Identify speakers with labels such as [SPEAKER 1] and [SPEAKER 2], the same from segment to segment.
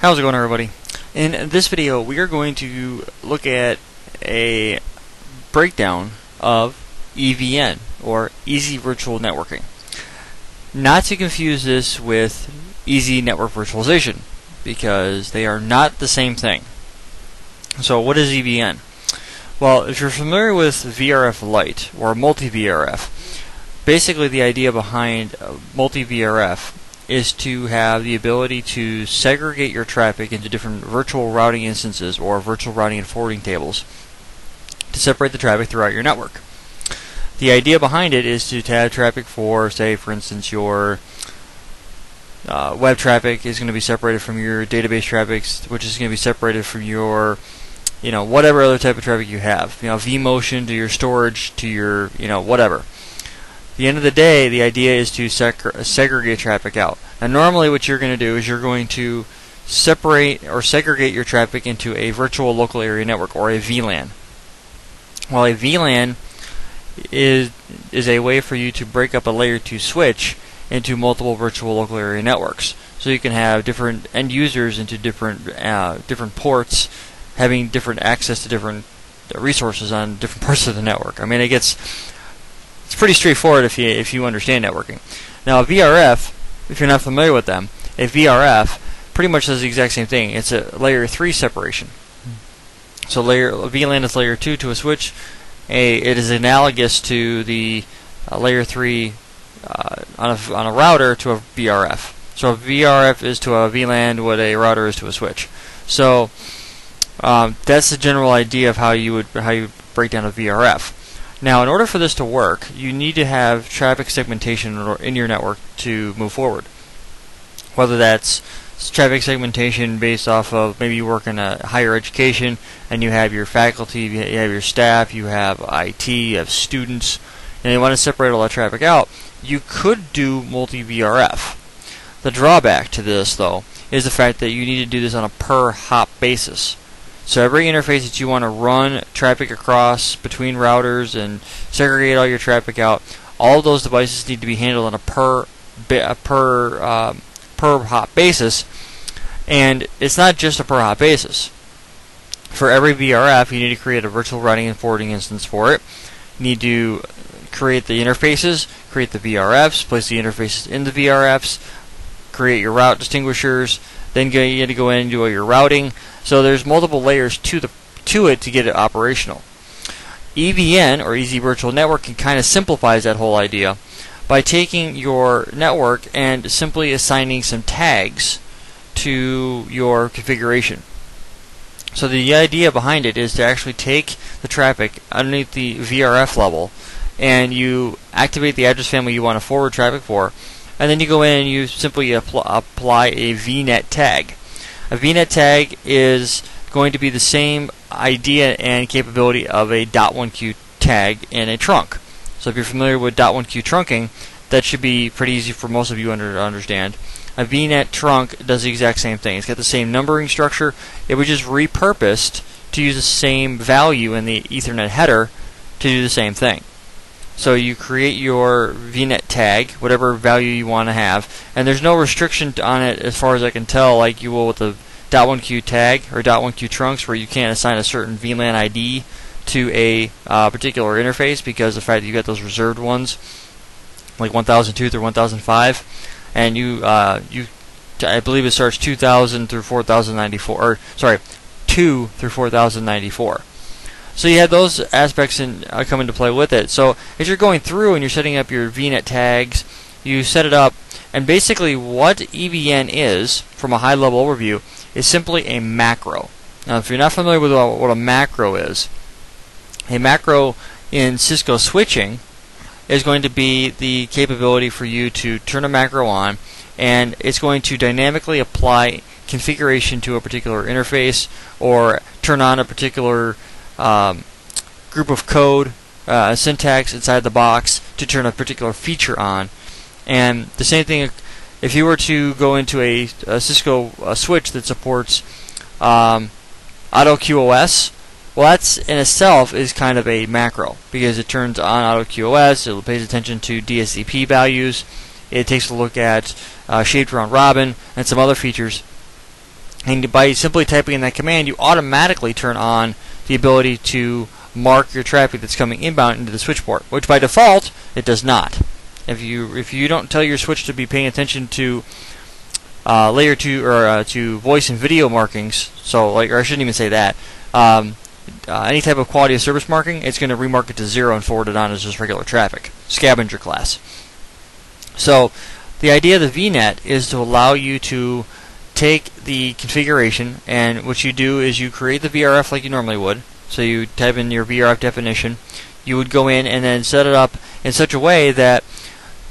[SPEAKER 1] How's it going everybody? In this video we are going to look at a breakdown of EVN or Easy Virtual Networking. Not to confuse this with Easy Network Virtualization because they are not the same thing. So what is EVN? Well, if you're familiar with VRF Lite or multi-VRF, basically the idea behind uh, multi-VRF is to have the ability to segregate your traffic into different virtual routing instances or virtual routing and forwarding tables to separate the traffic throughout your network. The idea behind it is to have traffic for, say, for instance, your uh, web traffic is going to be separated from your database traffic, which is going to be separated from your, you know, whatever other type of traffic you have. You know, vMotion to your storage to your, you know, whatever the end of the day, the idea is to segregate traffic out. Now, normally, what you're going to do is you're going to separate or segregate your traffic into a virtual local area network or a VLAN. Well, a VLAN is is a way for you to break up a layer 2 switch into multiple virtual local area networks. So you can have different end users into different uh, different ports, having different access to different resources on different parts of the network. I mean, it gets it's pretty straightforward if you if you understand networking. Now a VRF, if you're not familiar with them, a VRF pretty much does the exact same thing. It's a layer three separation. So layer VLAN is layer two to a switch. A it is analogous to the uh, layer three uh, on a on a router to a VRF. So a VRF is to a VLAN what a router is to a switch. So um, that's the general idea of how you would how you break down a VRF. Now, in order for this to work, you need to have traffic segmentation in your network to move forward. Whether that's traffic segmentation based off of maybe you work in a higher education and you have your faculty, you have your staff, you have IT, you have students, and you want to separate all that traffic out, you could do multi VRF. The drawback to this, though, is the fact that you need to do this on a per hop basis. So every interface that you want to run traffic across between routers and segregate all your traffic out, all those devices need to be handled on a per a per um, per hop basis, and it's not just a per hop basis. For every VRF, you need to create a virtual routing and forwarding instance for it. You need to create the interfaces, create the VRFs, place the interfaces in the VRFs, create your route distinguishers, then you get to go in and do all your routing. So there's multiple layers to the to it to get it operational. EVN or Easy Virtual Networking kind of simplifies that whole idea by taking your network and simply assigning some tags to your configuration. So the idea behind it is to actually take the traffic underneath the VRF level and you activate the address family you want to forward traffic for and then you go in and you simply apl apply a VNet tag. A VNet tag is going to be the same idea and capability of a .1q tag in a trunk. So if you're familiar with .1q trunking, that should be pretty easy for most of you under, to understand. A VNet trunk does the exact same thing. It's got the same numbering structure. It was just repurposed to use the same value in the Ethernet header to do the same thing. So you create your VNet tag, whatever value you want to have, and there's no restriction on it as far as I can tell, like you will with the .1q tag or .1q trunks, where you can't assign a certain VLAN ID to a uh, particular interface because the fact that you got those reserved ones, like 1002 through 1005, and you uh, you I believe it starts 2000 through 4094, or sorry, 2 through 4094. So you have those aspects in, uh, come into play with it. So as you're going through and you're setting up your VNet tags, you set it up, and basically what EVN is, from a high-level overview, is simply a macro. Now, if you're not familiar with what a macro is, a macro in Cisco switching is going to be the capability for you to turn a macro on, and it's going to dynamically apply configuration to a particular interface or turn on a particular um, group of code, uh, syntax inside the box to turn a particular feature on. And the same thing if you were to go into a, a Cisco a switch that supports um, AutoQoS, well, that's in itself is kind of a macro because it turns on AutoQoS, it pays attention to DSCP values, it takes a look at uh, shaped round robin and some other features And by simply typing in that command, you automatically turn on the ability to mark your traffic that's coming inbound into the switch port, which by default it does not. If you if you don't tell your switch to be paying attention to uh, layer two or uh, to voice and video markings, so like or I shouldn't even say that. Um, uh, any type of quality of service marking, it's going to remark it to zero and forward it on as just regular traffic, scavenger class. So the idea of the VNet is to allow you to take the configuration and what you do is you create the VRF like you normally would. So you type in your VRF definition. You would go in and then set it up in such a way that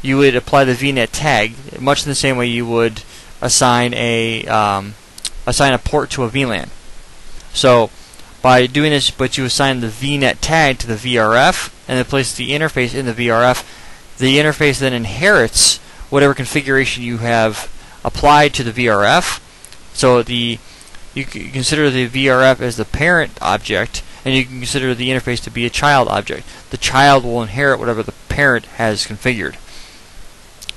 [SPEAKER 1] you would apply the VNet tag, much in the same way you would assign a um, assign a port to a VLAN. So by doing this, but you assign the VNet tag to the VRF and then place the interface in the VRF. The interface then inherits whatever configuration you have applied to the VRF. So the you consider the VRF as the parent object, and you can consider the interface to be a child object. The child will inherit whatever the parent has configured.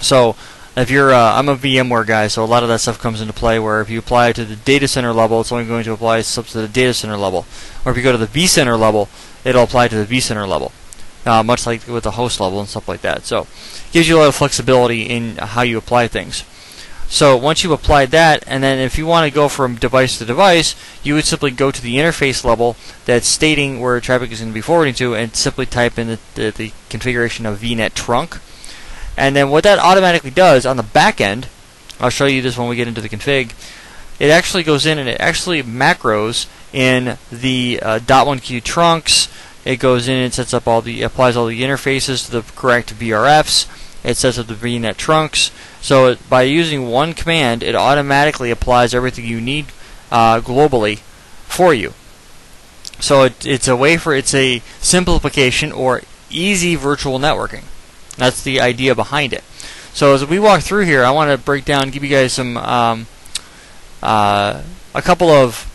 [SPEAKER 1] So if you're, uh, I'm a VMware guy, so a lot of that stuff comes into play. Where if you apply it to the data center level, it's only going to apply to the data center level, or if you go to the vCenter level, it'll apply to the vCenter level, uh, much like with the host level and stuff like that. So, gives you a lot of flexibility in how you apply things. So once you've applied that, and then if you want to go from device to device, you would simply go to the interface level that's stating where traffic is going to be forwarding to, and simply type in the, the, the configuration of VNet trunk. And then what that automatically does on the back end, I'll show you this when we get into the config, it actually goes in and it actually macros in the uh, .1q trunks. It goes in and sets up all the applies all the interfaces to the correct VRFs. It sets up the VNet trunks. So it, by using one command, it automatically applies everything you need uh, globally for you. So it, it's a way for it's a simplification or easy virtual networking. That's the idea behind it. So as we walk through here, I want to break down, give you guys some um, uh, a couple of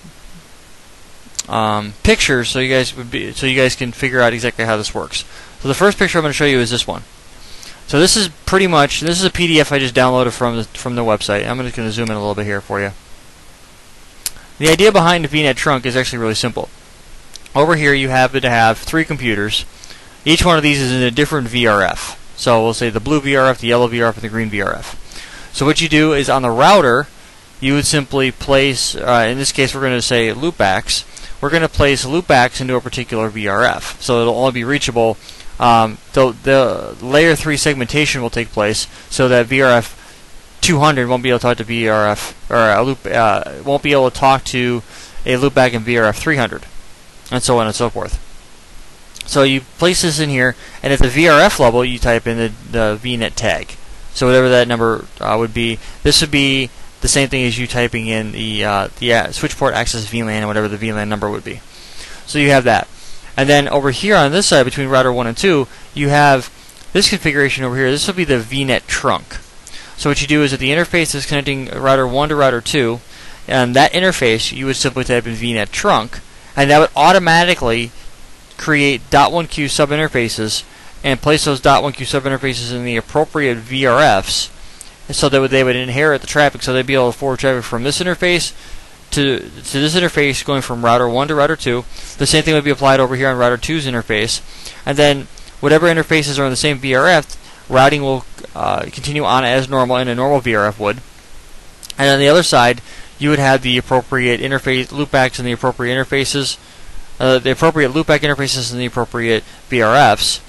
[SPEAKER 1] um, pictures, so you guys would be so you guys can figure out exactly how this works. So the first picture I'm going to show you is this one. So this is pretty much this is a PDF I just downloaded from the from the website. I'm just going to zoom in a little bit here for you. The idea behind the VNet trunk is actually really simple. Over here you happen to have three computers. Each one of these is in a different VRF. So we'll say the blue VRF, the yellow VRF, and the green VRF. So what you do is on the router, you would simply place, uh, in this case we're going to say loopbacks, we're going to place loopbacks into a particular VRF. So it'll only be reachable, um, the, the layer 3 segmentation will take place so that VRF 200 won't be able to talk to VRF, or a loop, uh, won't be able to talk to a loopback in VRF 300, and so on and so forth. So you place this in here, and at the VRF level, you type in the, the VNet tag. So whatever that number uh, would be, this would be the same thing as you typing in the uh, the uh, switch port access VLAN and whatever the VLAN number would be. So you have that. And then over here on this side, between router 1 and 2, you have this configuration over here. This will be the VNet trunk. So what you do is that the interface is connecting router 1 to router 2, and that interface, you would simply type in VNet trunk, and that would automatically create .1q subinterfaces and place those .1q subinterfaces in the appropriate VRFs so that they would inherit the traffic so they'd be able to forward traffic from this interface to, to this interface going from router 1 to router 2. The same thing would be applied over here on router 2's interface. And then whatever interfaces are in the same VRF, routing will uh, continue on as normal in a normal VRF would. And on the other side, you would have the appropriate interface loopbacks and the appropriate interfaces uh, the appropriate loopback interfaces and the appropriate VRFs.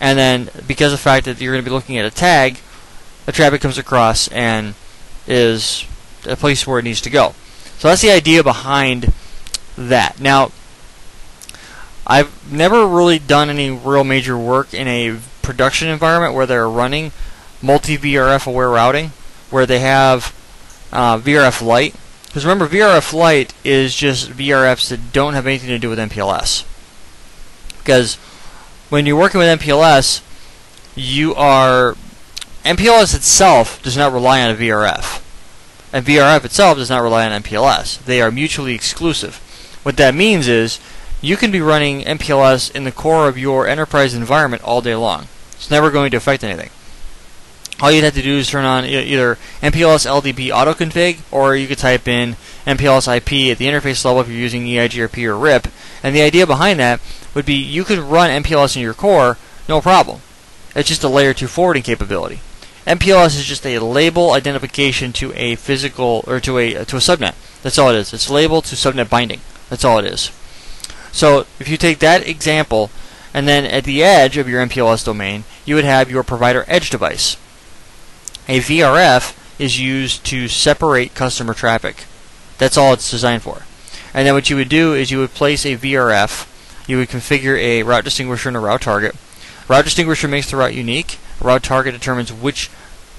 [SPEAKER 1] And then, because of the fact that you're going to be looking at a tag, the traffic comes across and is a place where it needs to go. So that's the idea behind that. Now, I've never really done any real major work in a production environment where they're running multi VRF aware routing, where they have uh, VRF Lite because remember, VRF Lite is just VRFs that don't have anything to do with MPLS. Because when you're working with MPLS, you are MPLS itself does not rely on a VRF, and VRF itself does not rely on MPLS. They are mutually exclusive. What that means is you can be running MPLS in the core of your enterprise environment all day long. It's never going to affect anything. all you'd have to do is turn on either MPLS LDP auto config, or you could type in MPLS IP at the interface level if you're using EIGRP or RIP. And the idea behind that would be you could run MPLS in your core, no problem. It's just a layer 2 forwarding capability. MPLS is just a label identification to a physical or to a to a subnet. That's all it is. It's label to subnet binding. That's all it is. So if you take that example, and then at the edge of your MPLS domain, you would have your provider edge device. A VRF is used to separate customer traffic. That's all it's designed for. And then what you would do is you would place a VRF, you would configure a route distinguisher and a route target. Route distinguisher makes the route unique. Route target determines which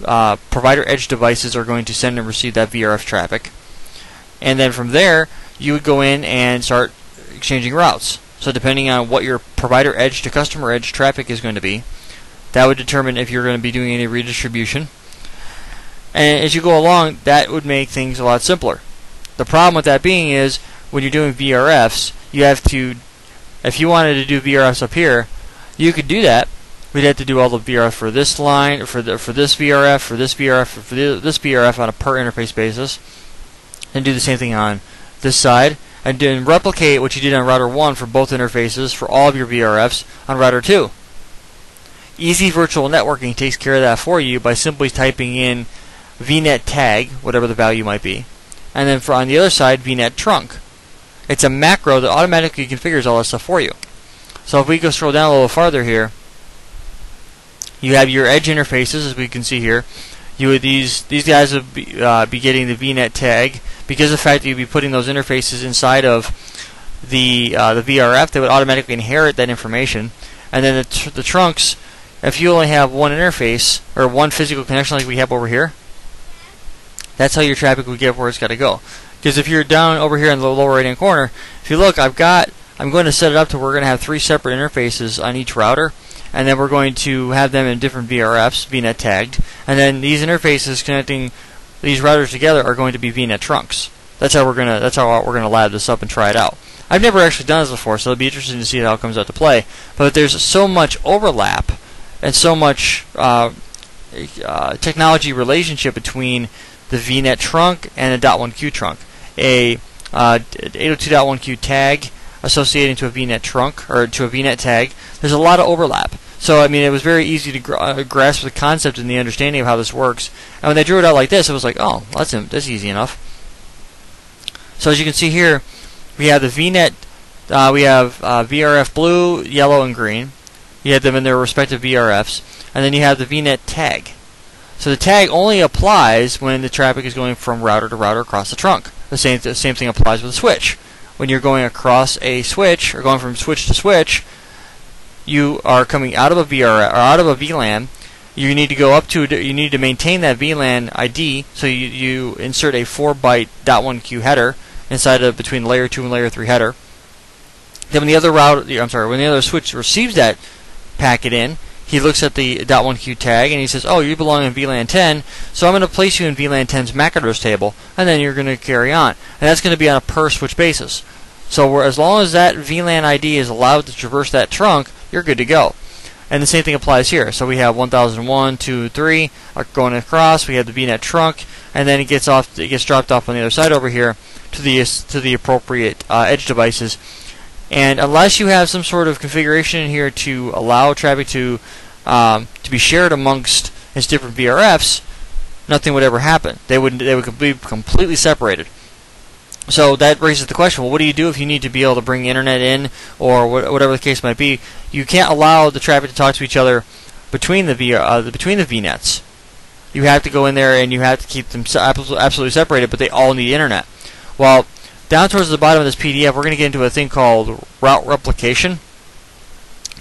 [SPEAKER 1] uh, provider edge devices are going to send and receive that VRF traffic. And then from there, you would go in and start exchanging routes. So depending on what your provider edge to customer edge traffic is going to be, that would determine if you're going to be doing any redistribution. And as you go along, that would make things a lot simpler. The problem with that being is when you're doing VRFs, you have to, if you wanted to do VRFs up here, you could do that. We'd have to do all the VRF for this line, for the, for this VRF, for this VRF, for the, this VRF on a per interface basis, and do the same thing on this side, and then replicate what you did on router 1 for both interfaces for all of your VRFs on router 2. Easy Virtual Networking takes care of that for you by simply typing in VNet tag, whatever the value might be, and then for on the other side, VNet trunk. It's a macro that automatically configures all this stuff for you. So if we go scroll down a little farther here, you have your edge interfaces, as we can see here. You these these guys would be, uh, be getting the VNet tag because of the fact that you'd be putting those interfaces inside of the uh, the VRF. They would automatically inherit that information, and then the, tr the trunks. If you only have one interface or one physical connection like we have over here, that's how your traffic would get where it's got to go. Because if you're down over here in the lower right hand corner, if you look, I've got, I'm going to set it up to we're going to have three separate interfaces on each router, and then we're going to have them in different VRFs, VNet tagged, and then these interfaces connecting these routers together are going to be VNet trunks. That's how we're gonna, that's how we're gonna lab this up and try it out. I've never actually done this before, so it'll be interesting to see how it comes out to play. But there's so much overlap and so much uh, uh, technology relationship between the VNet trunk and a .1Q trunk. A uh, 802.1Q tag associating to a VNet trunk or to a VNet tag. There's a lot of overlap. So I mean, it was very easy to gr- uh, grasp the concept and the understanding of how this works. And when they drew it out like this, it was like, oh, that's that's easy enough. So as you can see here, we have the VNet. Uh, we have uh, VRF blue, yellow, and green. You have them in their respective VRFs, and then you have the VNet tag. So the tag only applies when the traffic is going from router to router across the trunk. The same, the same thing applies with a switch. When you're going across a switch, or going from switch to switch, you are coming out of a VR or out of a VLAN. You need to go up to you need to maintain that VLAN ID. So you, you insert a 4 byte .1Q header inside of between layer 2 and layer 3 header. Then when the other route, I'm sorry, when the other switch receives that packet in, he looks at the .1Q tag and he says, "Oh, you belong in VLAN 10, so I'm going to place you in VLAN 10's MAC address table, and then you're going to carry on." And that's going to be on a per switch basis. So as long as that VLAN ID is allowed to traverse that trunk, you're good to go. And the same thing applies here. So we have 1001, 2, 3 going across. We have the VNet trunk, and then it gets off. It gets dropped off on the other side over here to the to the appropriate uh, edge devices. And unless you have some sort of configuration in here to allow traffic to um, to be shared amongst its different VRFs, nothing would ever happen. They would they would be completely separated. So that raises the question: Well, what do you do if you need to be able to bring internet in, or wh- whatever the case might be? You can't allow the traffic to talk to each other between the VR, uh, between the VNets. You have to go in there and you have to keep them absolutely separated, but they all need internet. Well, down towards the bottom of this PDF, we're going to get into a thing called route replication,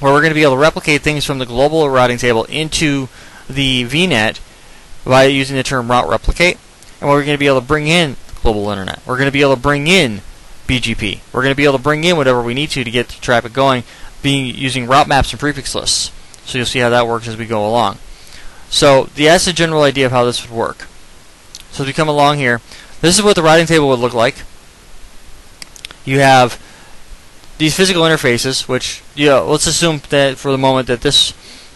[SPEAKER 1] where we're going to be able to replicate things from the global routing table into the VNet by using the term route replicate, and we're going to be able to bring in global internet. We're going to be able to bring in BGP. We're going to be able to bring in whatever we need to to get the traffic going, being using route maps and prefix lists. So you'll see how that works as we go along. So the, that's the general idea of how this would work. So as we come along here, this is what the routing table would look like. You have these physical interfaces, which you know, let's assume that for the moment that this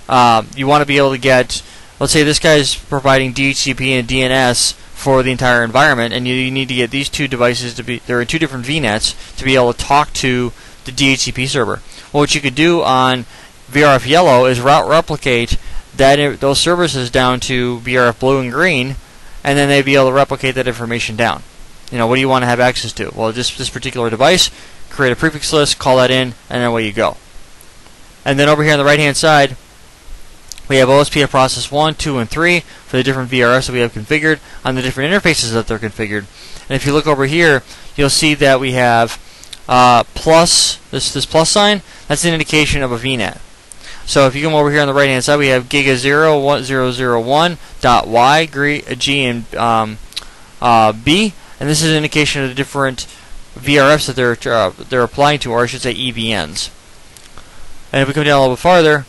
[SPEAKER 1] uh, you want to be able to get let's say this guy is providing DHCP and DNS for the entire environment, and you, you need to get these two devices to be there are two different VNets to be able to talk to the DHCP server. Well, what you could do on VRF yellow is route replicate that uh, those services down to VRF blue and green, and then they'd be able to replicate that information down. You know, what do you want to have access to? Well, just this particular device, create a prefix list, call that in, and then away you go. And then over here on the right hand side, we have OSPF process 1, 2, and 3 for the different VRFs that we have configured on the different interfaces that they're configured. And if you look over here, you'll see that we have uh, plus, this, this plus sign, that's an indication of a VNet. So if you come over here on the right hand side, we have giga 0, 1001 dot Y, G, and um, uh, B, and this is an indication of the different VRFs that they're uh, they're applying to, or I should say EVNs. And if we come down a little bit farther,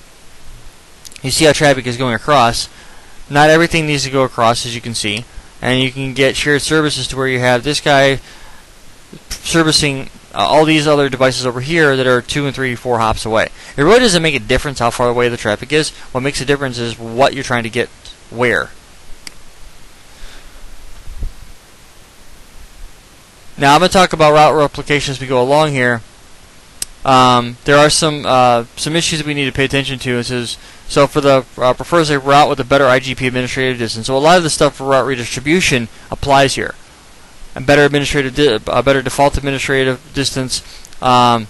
[SPEAKER 1] you see how traffic is going across. Not everything needs to go across, as you can see, and you can get shared services to where you have this guy servicing uh, all these other devices over here that are two and three, four hops away. It really doesn't make a difference how far away the traffic is. What makes a difference is what you're trying to get where. Now I'm going to talk about route replication as we go along here. Um, there are some uh, some issues that we need to pay attention to. It says so for the uh, prefers a route with a better IGP administrative distance. So a lot of the stuff for route redistribution applies here. A better administrative, a better default administrative distance, um,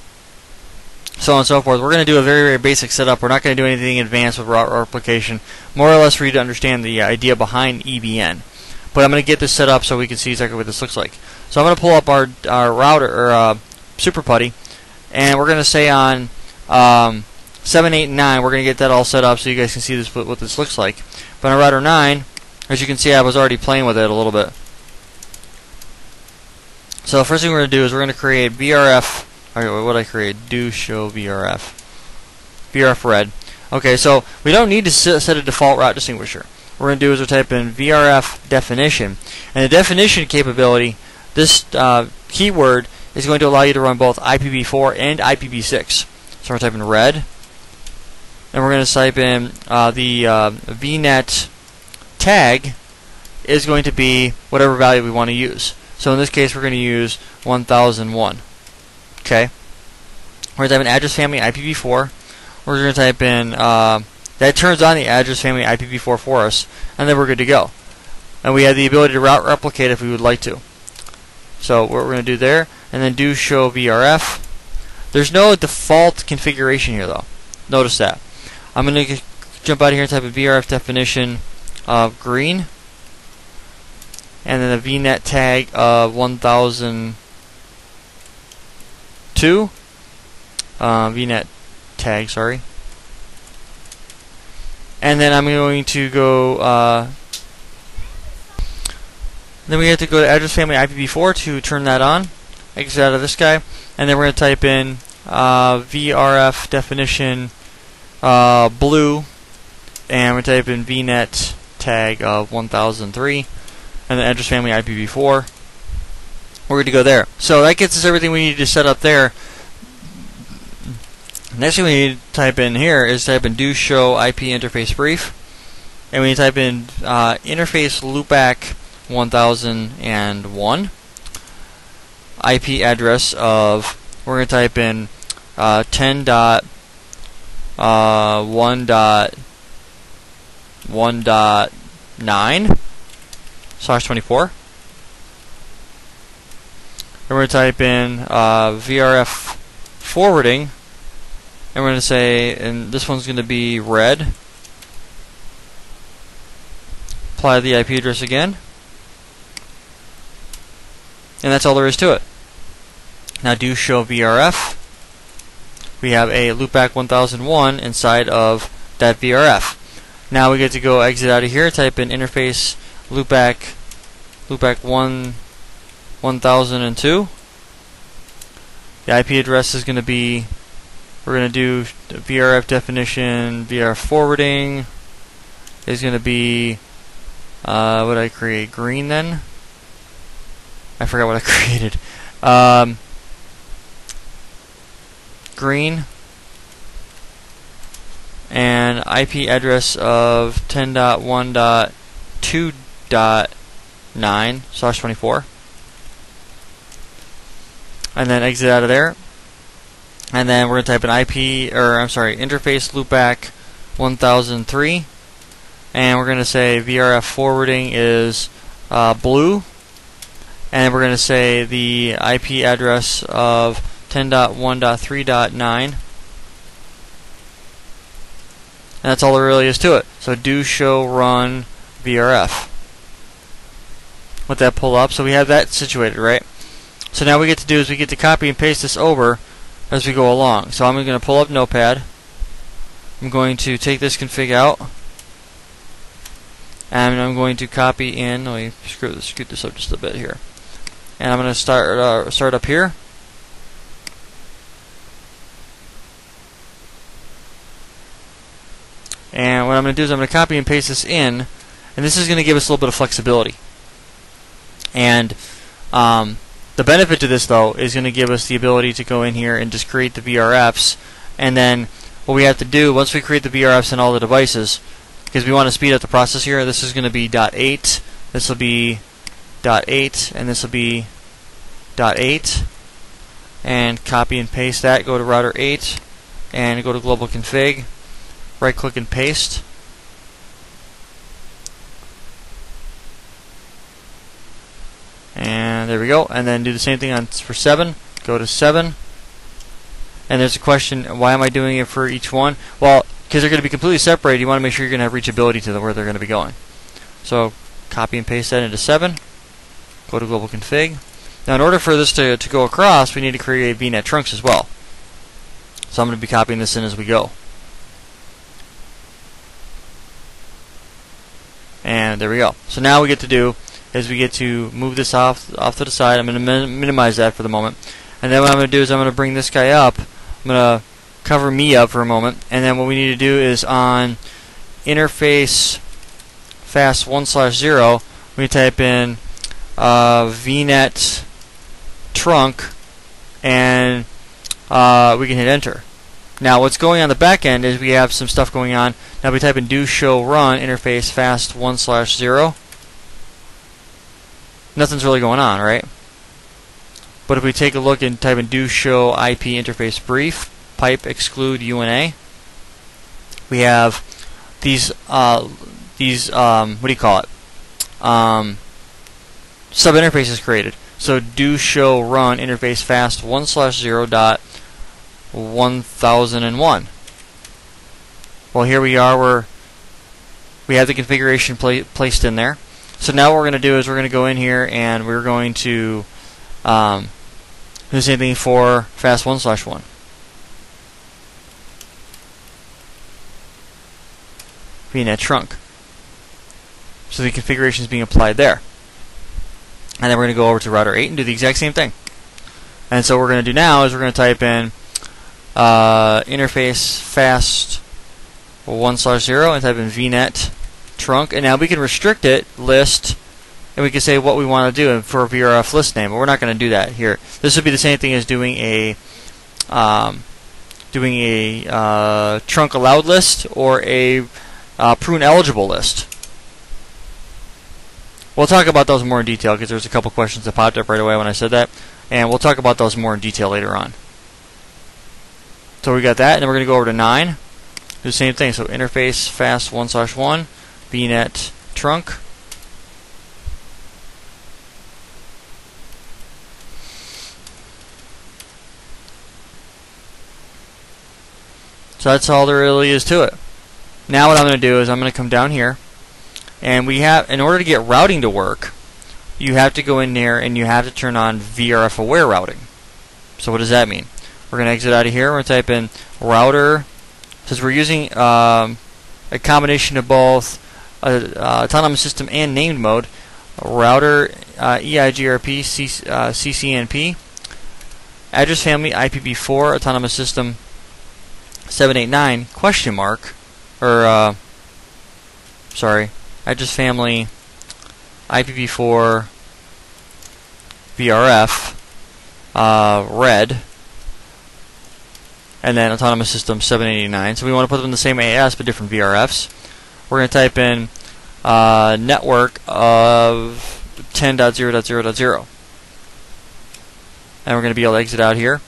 [SPEAKER 1] so on and so forth. We're going to do a very very basic setup. We're not going to do anything advanced with route replication. More or less for you to understand the idea behind EVN. But I'm going to get this set up so we can see exactly what this looks like. So I'm going to pull up our, our router, or uh, Super PuTTY, and we're going to say on um, 7, 8, and 9, we're going to get that all set up so you guys can see this what this looks like. But on router 9, as you can see, I was already playing with it a little bit. So the first thing we're going to do is we're going to create VRF, okay, what I create? Do show VRF. VRF red. Okay, so we don't need to set a default route distinguisher. What we're going to do is we'll type in VRF definition. And the definition capability this uh, keyword is going to allow you to run both IPv4 and IPv6. So we're typing red, and we're going to type in uh, the uh, VNet tag is going to be whatever value we want to use. So in this case, we're going to use 1001. Okay. We're going to type in address family IPv4. We're going to type in uh, that turns on the address family IPv4 for us, and then we're good to go. And we have the ability to route replicate if we would like to. So what we're going to do there, and then do show VRF. There's no default configuration here though. Notice that. I'm going to jump out of here and type a VRF definition of green. And then a VNet tag of 1002. Uh, VNet tag, sorry. And then I'm going to go uh, then we have to go to address family IPv4 to turn that on. Exit out of this guy. And then we're going to type in uh, VRF definition uh, blue. And to type in VNet tag of 1003. And then address family IPv4. We're going to go there. So that gets us everything we need to set up there. Next thing we need to type in here is type in do show IP interface brief. And we type in uh, interface loopback 1001 IP address of we're going to type in uh, 10 dot uh, 1 dot 1 dot 9 slash 24 and we're going to type in uh, VRF forwarding. And we're going to say and this one's going to be red. Apply the IP address again. And that's all there is to it. Now do show VRF. We have a loopback 1001 inside of that VRF. Now we get to go exit out of here, type in interface loopback loopback 1 1002. The IP address is going to be we're going to do VRF definition, VRF forwarding is going to be uh, what I create green then. I forgot what I created. Um, green. and IP address of 10.1.2.9 slash 24 and then exit out of there. And then we're going to type an IP or I'm sorry interface loopback 1003 and we're going to say VRF forwarding is uh, blue. And we're going to say the IP address of 10.1.3.9 and that's all there really is to it. So do show run VRF let that pull up. So we have that situated right? So now we get to do is we get to copy and paste this over as we go along. So I'm going to pull up notepad. I'm going to take this config out. And I'm going to copy in let me screw this, scoot this up just a bit here. And I'm going to start uh, start up here and what I'm going to do is I'm going to copy and paste this in and this is going to give us a little bit of flexibility. And um, the benefit to this though is going to give us the ability to go in here and just create the VRFs and then what we have to do once we create the VRFs in all the devices because we want to speed up the process here this is going to be dot 8 this will be dot 8 and this will be dot 8 and copy and paste that go to router 8 and go to global config right click and paste. And there we go. And then do the same thing on for 7 go to 7 and there's a question why am I doing it for each one? Well because they're going to be completely separated. You want to make sure you're going to have reachability to where they're going to be going. So copy and paste that into 7 Go to global config. Now in order for this to, to go across, we need to create VNet trunks as well. So I'm going to be copying this in as we go. There we go. So now we get to do is we get to move this off off to the side. I'm going to min minimize that for the moment. And then what I'm going to do is I'm going to bring this guy up. I'm going to cover me up for a moment. And then what we need to do is on interface fast 1 slash 0, we type in uh, VNet trunk and uh, we can hit enter. Now what's going on the back end is we have some stuff going on. Now we type in do show run interface fast 1 slash 0. Nothing's really going on, right? But if we take a look and type in do show IP interface brief pipe exclude UNA, we have these uh, these um, what do you call it? Um, sub interface is created. So do show run interface fast 1 slash 0 dot 1001. Well, here we are. We're we have the configuration pla placed in there. So now what we're going to do is we're going to go in here and we're going to um, do the same thing for fast 1 slash 1. VNet trunk. So the configuration is being applied there. And then we're going to go over to router 8 and do the exact same thing. And so what we're going to do now is we're going to type in uh, interface fast 1 slash 0 and type in vnet trunk. And now we can restrict it, list, and we can say what we want to do for VRF list name. But we're not going to do that here. This would be the same thing as doing a um, doing a uh, trunk allowed list or a uh, prune eligible list. We'll talk about those more in detail because there's a couple questions that popped up right away when I said that, and we'll talk about those more in detail later on. So we got that, and then we're going to go over to 9. Do the same thing. So interface fast 1 slash 1, vnet trunk. So that's all there really is to it. Now what I'm going to do is I'm going to come down here and we have, in order to get routing to work, you have to go in there and you have to turn on VRF aware routing. So what does that mean? We're going to exit out of here. We're going to type in router, since we're using um, a combination of both uh, uh, autonomous system and named mode, router uh, EIGRP C, uh, CCNP, address family IPv4 autonomous system 789 question mark, or uh, sorry, address family, IPv4, VRF, red, and then autonomous system 789. So we want to put them in the same AS but different VRFs. We're going to type in uh, network of 10.0.0.0. And we're going to be able to exit out here.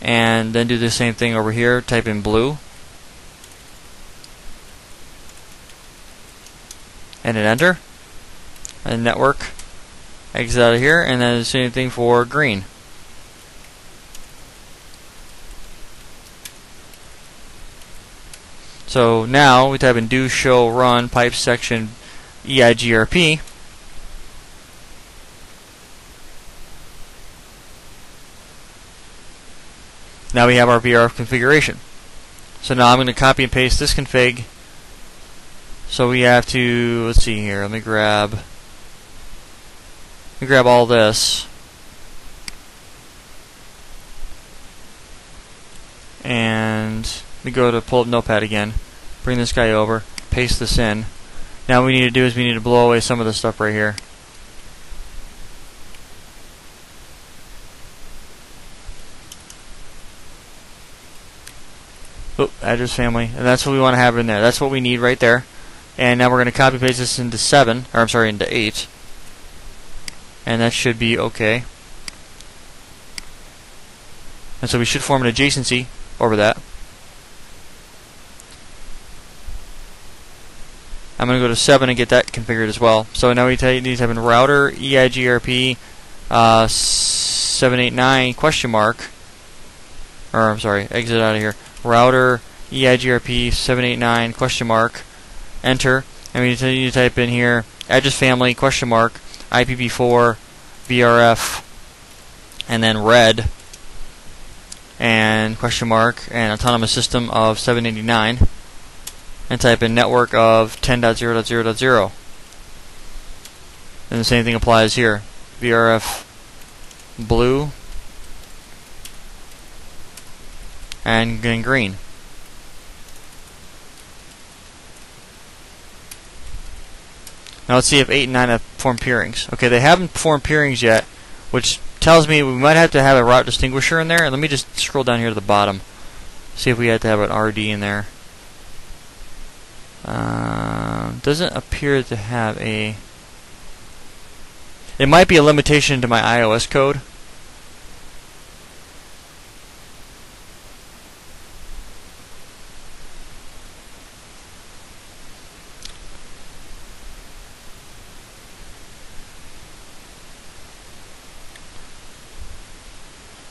[SPEAKER 1] And then do the same thing over here. Type in blue. And then enter. And network. Exit out of here. And then the same thing for green. So now we type in do show run pipe section EIGRP. Now we have our VRF configuration. So now I'm going to copy and paste this config. So we have to, let's see here, let me grab, let me grab all this. And we go to pull up Notepad again, bring this guy over, paste this in. Now what we need to do is we need to blow away some of the stuff right here. Oh, address family, and that's what we want to have in there. That's what we need right there. And now we're going to copy paste this into 7, or I'm sorry, into 8. And that should be okay. And so we should form an adjacency over that. I'm going to go to 7 and get that configured as well. So now we need to type in router EIGRP uh, 789 question mark. Or I'm sorry, exit out of here. Router EIGRP 789 question mark. Enter. And we need to type in here address family question mark IPv4 VRF and then red and question mark and autonomous system of 789 and type in network of 10.0.0.0. And the same thing applies here. VRF blue and green. Now let's see if 8 and 9 have formed peerings. Okay, they haven't formed peerings yet, which tells me we might have to have a route distinguisher in there. Let me just scroll down here to the bottom. See if we had to have an RD in there. Um, doesn't appear to have a... It might be a limitation to my iOS code.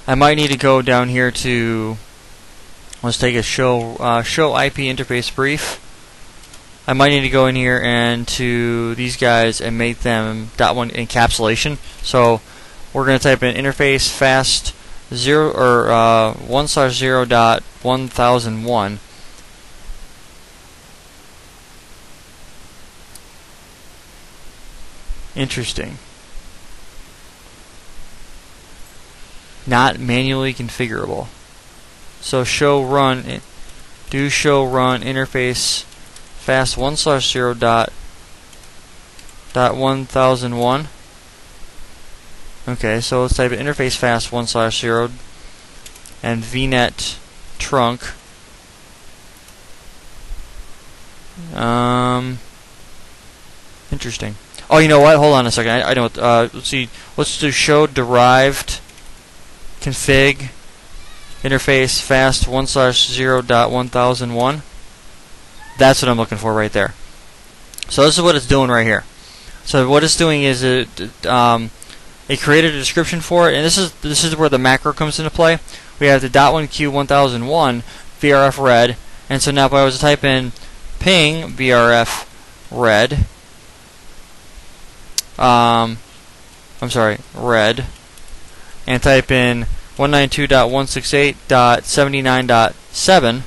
[SPEAKER 1] I might need to go down here to let's take a show uh, show IP interface brief I might need to go in here and to these guys and make them dot one encapsulation. So we're going to type in interface fast zero or uh, one slash zero dot one thousand one. Interesting. Not manually configurable. So show run do show run interface fast 1 slash 0 dot dot 1001 okay so let's type in interface fast 1 slash 0 and vnet trunk. Um interesting. Oh you know what? Hold on a second. I, I don't uh, let's see. Let's do show derived config interface fast 1 slash 0 dot 1001 that's what I'm looking for right there. So this is what it's doing right here. So what it's doing is it um, it created a description for it, and this is this is where the macro comes into play. We have the .1q1001 VRF red, and so now if I was to type in ping VRF red, um, I'm sorry, red, and type in 192.168.79.7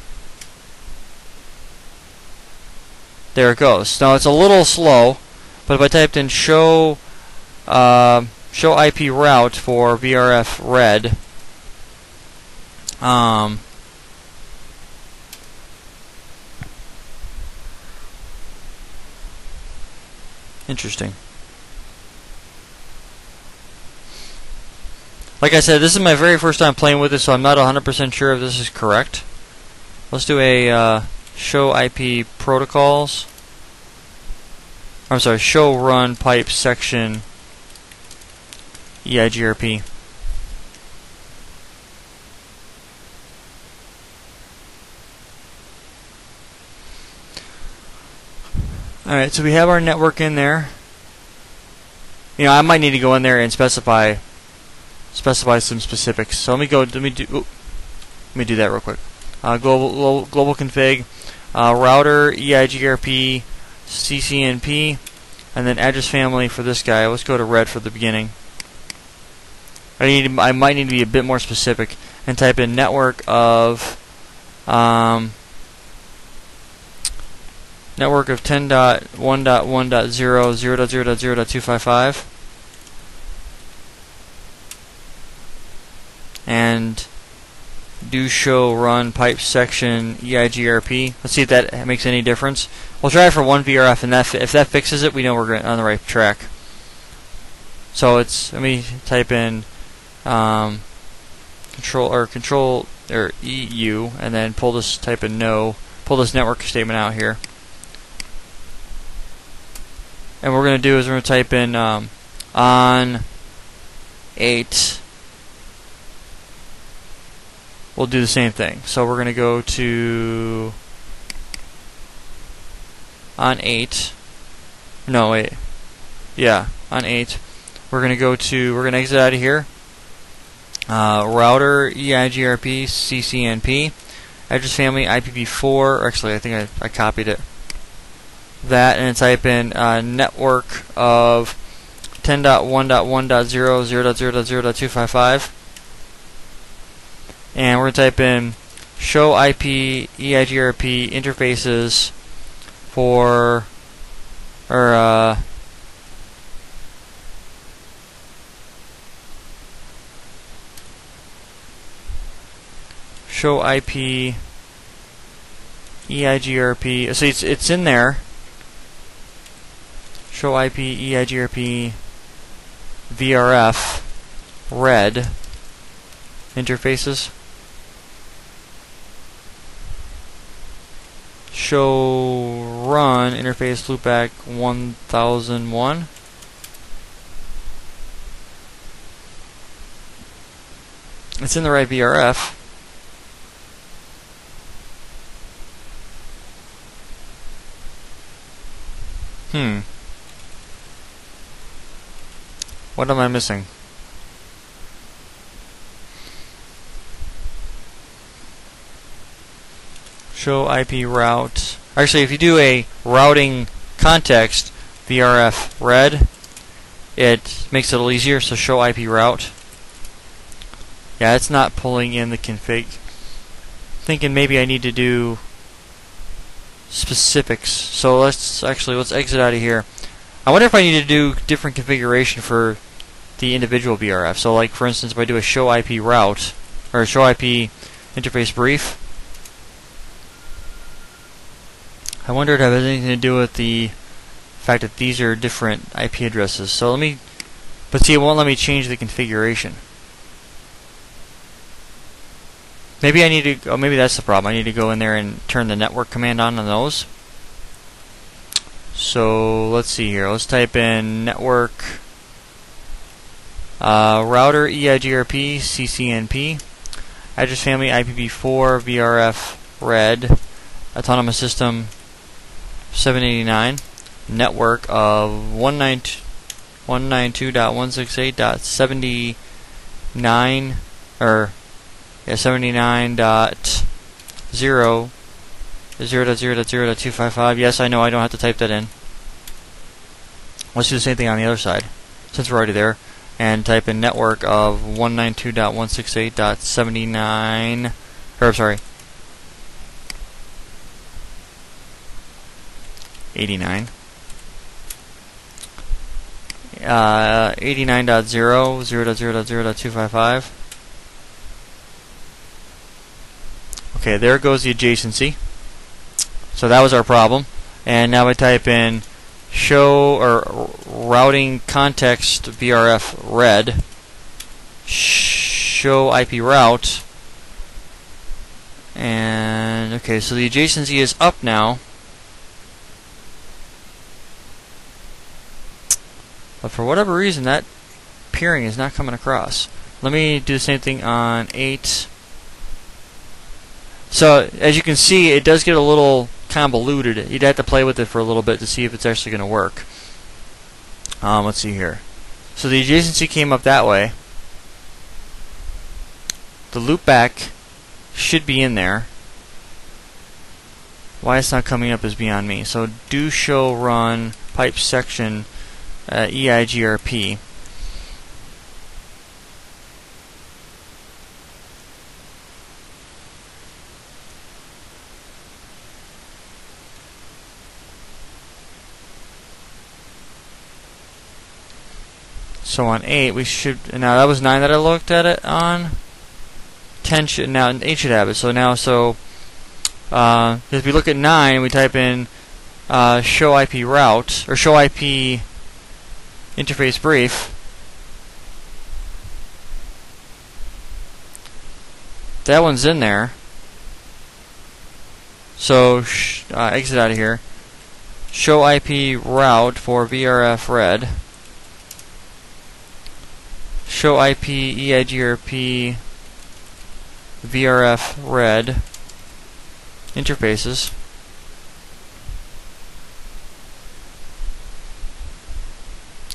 [SPEAKER 1] There it goes. Now it's a little slow, but if I typed in show uh, show IP route for VRF red, um, interesting. Like I said, this is my very first time playing with this, so I'm not 100% sure if this is correct. let's do a uh, show IP protocols. I'm sorry, show run pipe section EIGRP. Alright, so we have our network in there. You know, I might need to go in there and specify specify some specifics. So let me go. Let me do. Let me do that real quick. Uh, global global config, uh, router EIGRP, CCNP, and then address family for this guy. Let's go to red for the beginning. I need. I might need to be a bit more specific and type in network of. Um, network of 10.1.1.0 0.0.0.255 and do show run pipe section EIGRP. Let's see if that makes any difference. We'll try it for one VRF, and that if that fixes it, we know we're on the right track. So it's let me type in um, control or control or EU, and then pull this type in no, pull this network statement out here. And what we're going to do is we're going to type in um, on 8 we'll do the same thing. So we're going to go to on 8. No, wait. Yeah, on 8. We're going to go to, we're going to exit out of here. Uh, router, EIGRP, CCNP, address family, IPv4. Actually, I think I, I copied it. That, and type in uh, network of 10.1.1.0, 0.0.0.255 and we're going to type in show IP EIGRP interfaces for or uh, show IP EIGRP so it's it's in there. Show IP EIGRP VRF red interfaces show run interface loopback 1001 it's in the right VRF hmm. What am I missing show IP route. Actually, if you do a routing context, VRF red, it makes it a little easier. So show IP route. Yeah, it's not pulling in the config. Thinking maybe I need to do specifics. So let's actually let's exit out of here. I wonder if I need to do different configuration for the individual VRF. So like for instance, if I do a show IP route or show IP interface brief, I wonder if it has anything to do with the fact that these are different IP addresses. So let me, but see, it won't let me change the configuration. Maybe I need to, oh, maybe that's the problem. I need to go in there and turn the network command on on those. So let's see here. Let's type in network uh, router EIGRP CCNP address family IPv4 VRF red autonomous system 789 network of 192.168.79 or yeah 79 dot 0 0 dot 0 dot 0 dot 255 yes I know I don't have to type that in. Let's do the same thing on the other side since we're already there and type in network of 192.168.79 or sorry 89. Uh, 89.0, 0.0.0.255. Okay, there goes the adjacency. So that was our problem. And now I type in show or routing context VRF red, show IP route, And okay, so the adjacency is up now. But for whatever reason, that peering is not coming across. Let me do the same thing on 8. So, as you can see, it does get a little convoluted. You'd have to play with it for a little bit to see if it's actually going to work. Um, let's see here. So the adjacency came up that way. The loopback should be in there. Why it's not coming up is beyond me. So do show run pipe section uh, EIGRP. So on 8, we should... Now, that was 9 that I looked at it on. 10 should... Now, 8 should have it. So now, so... Uh, if we look at 9, we type in uh, show IP route, or show IP interface brief. That one's in there. So, uh, exit out of here. Show IP route for VRF red show IP EIGRP VRF red interfaces.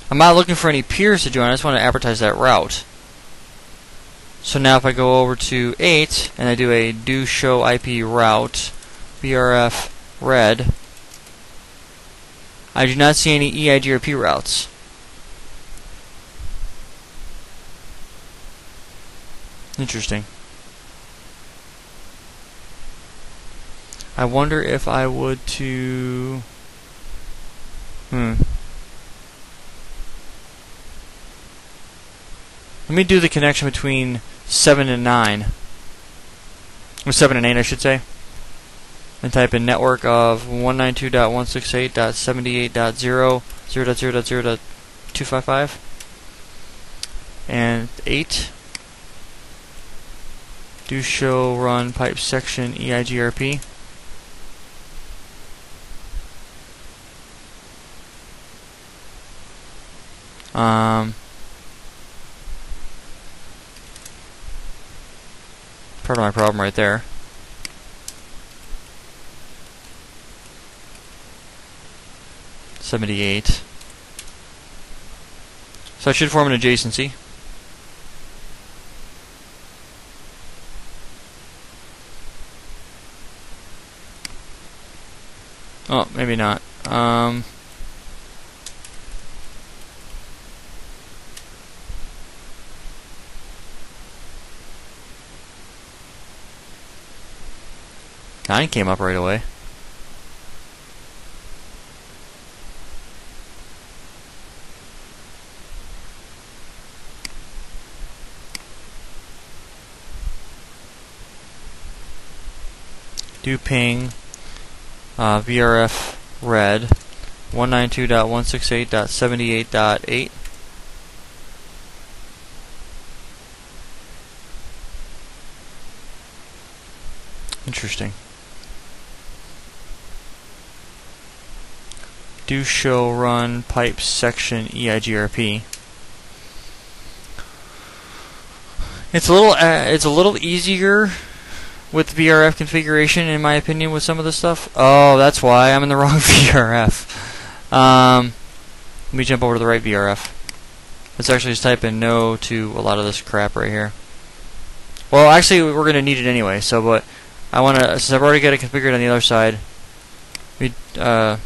[SPEAKER 1] I'm not looking for any peers to join, I just want to advertise that route. So now if I go over to 8 and I do a do show IP route VRF red, I do not see any EIGRP routes. Interesting. I wonder if I would to... Hmm. Let me do the connection between 7 and 9. Or 7 and 8, I should say. And type in network of 192.168.78.0, 0.0.0.255. And 8 do show run pipe section EIGRP. Um, part of my problem right there. Seventy-eight. So I should form an adjacency. Oh, maybe not. Um, Nine came up right away. Do ping uh, VRF red 192.168.78.8 Interesting. Do show run pipe section EIGRP. It's a little uh, it's a little easier with the VRF configuration, in my opinion, with some of this stuff. Oh, that's why I'm in the wrong VRF. Um, let me jump over to the right VRF. Let's actually just type in no to a lot of this crap right here. Well, actually, we're going to need it anyway. So, but I want to, since I've already got it configured on the other side, we uh,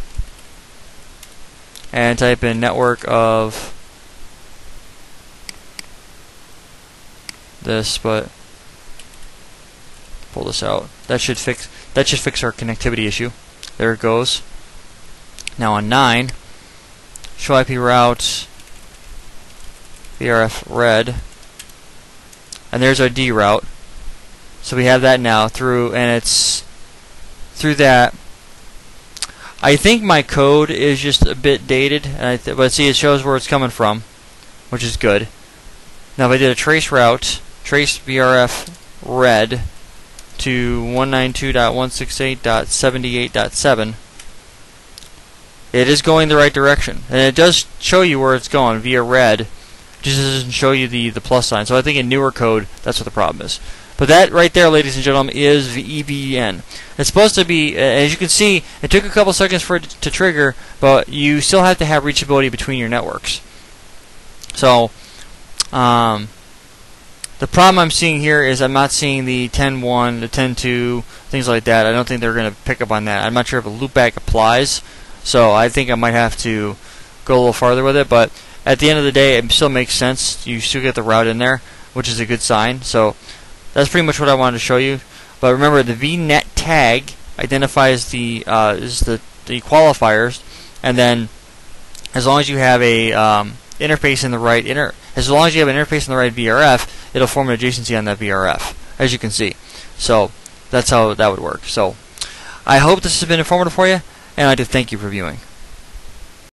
[SPEAKER 1] and type in network of this, but pull this out. That should fix that should fix our connectivity issue. There it goes. Now on 9, show IP route VRF red. And there's our D route. So we have that now through and it's through that I think my code is just a bit dated, but see it shows where it's coming from, which is good. Now if I did a trace route, trace VRF red to 192.168.78.7, it is going the right direction. And it does show you where it's going via red. Just doesn't show you the, the plus sign. So I think in newer code, that's what the problem is. But that right there, ladies and gentlemen, is the EVN. It's supposed to be, as you can see, it took a couple seconds for it to trigger, but you still have to have reachability between your networks. So, um, the problem I'm seeing here is I'm not seeing the 10.1, the 10.2, things like that. I don't think they're going to pick up on that. I'm not sure if a loopback applies, so I think I might have to go a little farther with it. But at the end of the day, it still makes sense. You still get the route in there, which is a good sign. So that's pretty much what I wanted to show you. But remember, the VNet tag identifies the uh, is the the qualifiers, and then as long as you have a um, interface in the right inter as long as you have an interface in the right VRF, it'll form an adjacency on that VRF, as you can see. So that's how that would work. So I hope this has been informative for you, and I do thank you for viewing.